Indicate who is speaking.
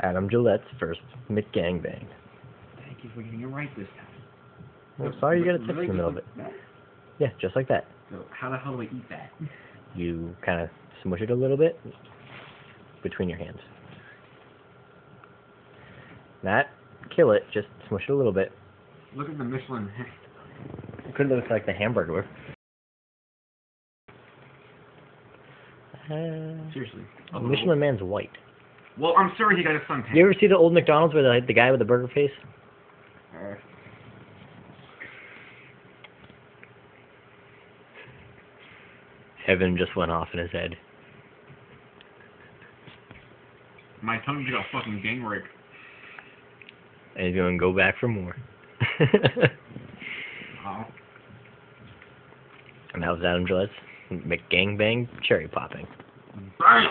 Speaker 1: Adam Jaillet's first McGangbang.
Speaker 2: Thank you for getting it right this time.
Speaker 1: Well, sorry you got a
Speaker 2: Really
Speaker 1: text in the middle of it.
Speaker 2: that?
Speaker 1: Yeah, just like that.
Speaker 2: So how the hell do I eat that?
Speaker 1: You kind of smush it a little bit between your hands. Not kill it, just smush it a little bit.
Speaker 2: Look at the Michelin.
Speaker 1: It could look like the hamburger. Uh,
Speaker 2: Seriously.
Speaker 1: Michelin Man's white.
Speaker 2: Well, I'm sorry he got his son
Speaker 1: You ever see the old McDonald's where the the guy with the burger face?
Speaker 2: Uh,
Speaker 1: Heaven just went off in his head.
Speaker 2: my tongue just got fucking gang raped.
Speaker 1: And he's gonna go back for more.
Speaker 2: Oh.
Speaker 1: and that was Adam Jaillet's McGangbang cherry popping.
Speaker 2: Bam!